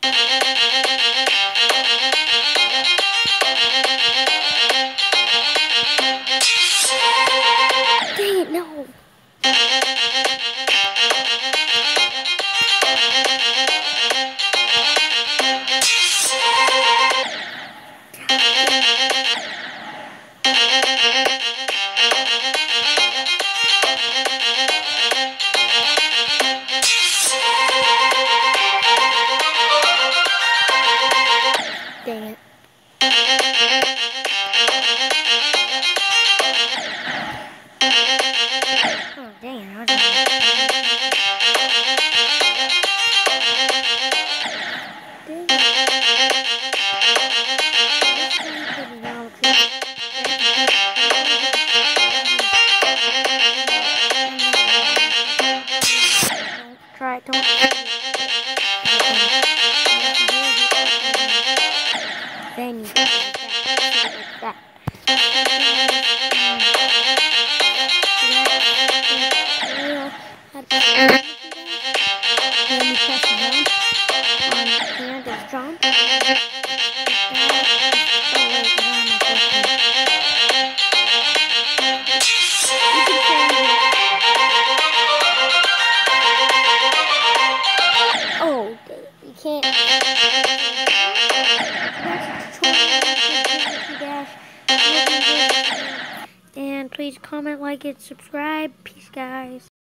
Thank you. Try it. Don't. Oh change it. Oh, you can't. And please comment, like, and subscribe. Peace, guys.